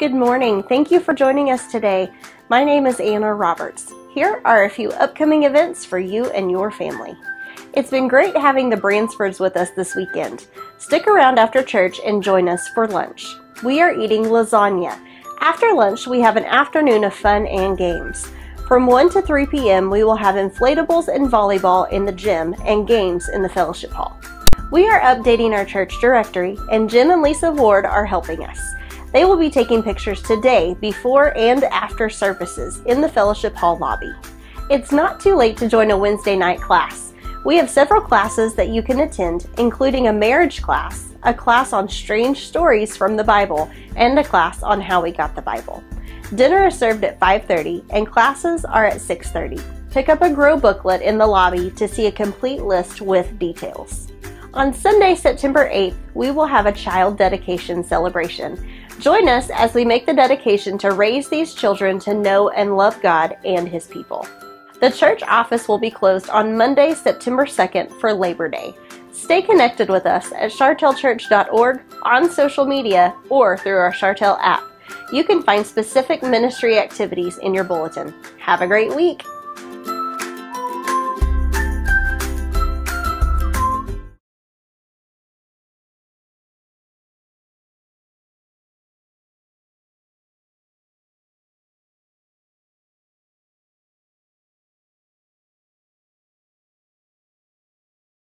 Good morning. Thank you for joining us today. My name is Anna Roberts. Here are a few upcoming events for you and your family. It's been great having the Bransfords with us this weekend. Stick around after church and join us for lunch. We are eating lasagna. After lunch, we have an afternoon of fun and games. From 1 to 3 p.m., we will have inflatables and volleyball in the gym and games in the fellowship hall. We are updating our church directory, and Jim and Lisa Ward are helping us. They will be taking pictures today, before and after services, in the fellowship hall lobby. It's not too late to join a Wednesday night class. We have several classes that you can attend, including a marriage class, a class on strange stories from the Bible, and a class on how we got the Bible. Dinner is served at 5:30 and classes are at 6:30. Pick up a grow booklet in the lobby to see a complete list with details. On Sunday, September 8th, we will have a child dedication celebration. Join us as we make the dedication to raise these children to know and love God and His people. The church office will be closed on Monday, September 2nd for Labor Day. Stay connected with us at shartelchurch.org, on social media, or through our Shartel app. You can find specific ministry activities in your bulletin. Have a great week!